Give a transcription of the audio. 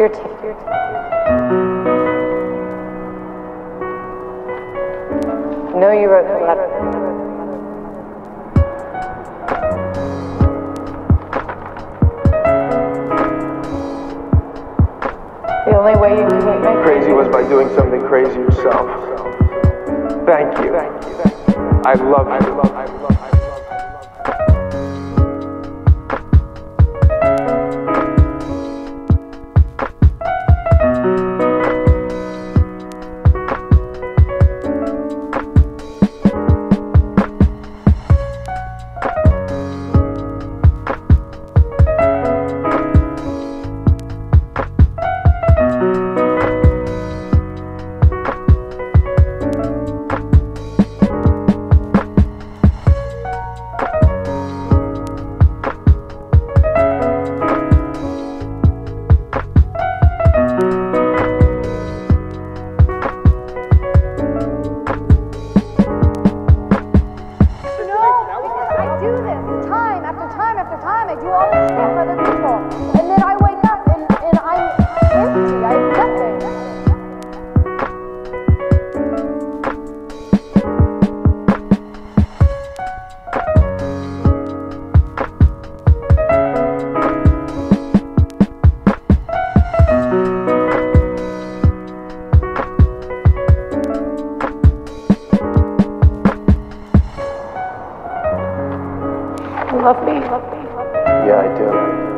your take your No, you wrote the letter. The only way you can meet me Crazy was by doing something crazy yourself. Thank you. I love you. I love, I love, I love. Do all shit other people. And then I wake up and, and I'm empty. I nothing. Love me. Yeah, I do.